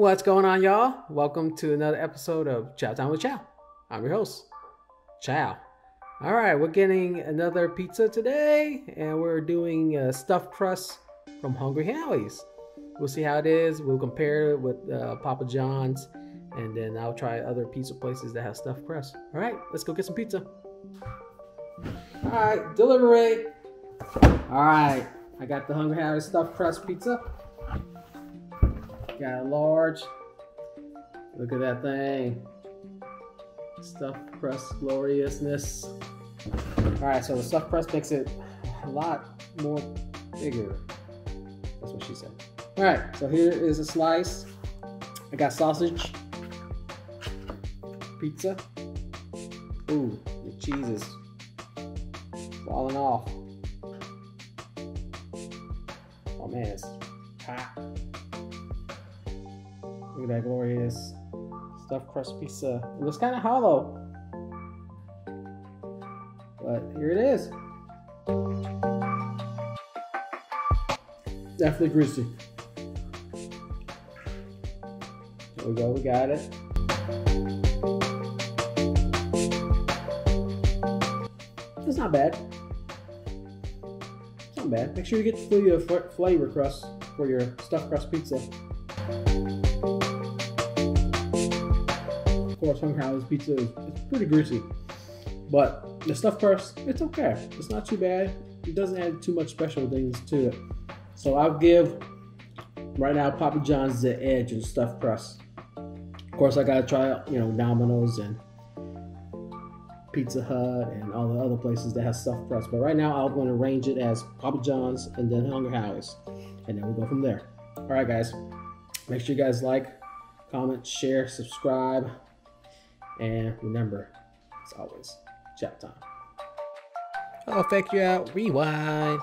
What's going on, y'all? Welcome to another episode of Chow Time with Chau. I'm your host, Chau. All right, we're getting another pizza today, and we're doing a stuffed crust from Hungry Howie's. We'll see how it is. We'll compare it with uh, Papa John's, and then I'll try other pizza places that have stuffed crust. All right, let's go get some pizza. All right, delivery. All right, I got the Hungry Howie's stuffed crust pizza. Got a large. Look at that thing. Stuffed crust gloriousness. All right, so the stuffed crust makes it a lot more bigger. That's what she said. All right, so here is a slice. I got sausage, pizza. Ooh, the cheese is falling off. Oh man, it's hot. Look at that glorious stuffed crust pizza. It looks kind of hollow. But here it is. Definitely greasy. There we go, we got it. It's not bad. It's not bad. Make sure you get the flavor crust for your stuffed crust pizza. Course, Hungry Howie's pizza is pretty greasy, but the stuffed crust, it's okay. It's not too bad. It doesn't add too much special things to it. So I'll give right now Papa John's the edge in stuffed crust. Of course, I gotta try out, you know, Domino's and Pizza Hut and all the other places that have stuffed crust. But right now, I'm gonna range it as Papa John's and then Hungry Howie's, and then we'll go from there. All right, guys. Make sure you guys like, comment, share, subscribe, and remember, as always, Chau time. I'll you out. Rewind.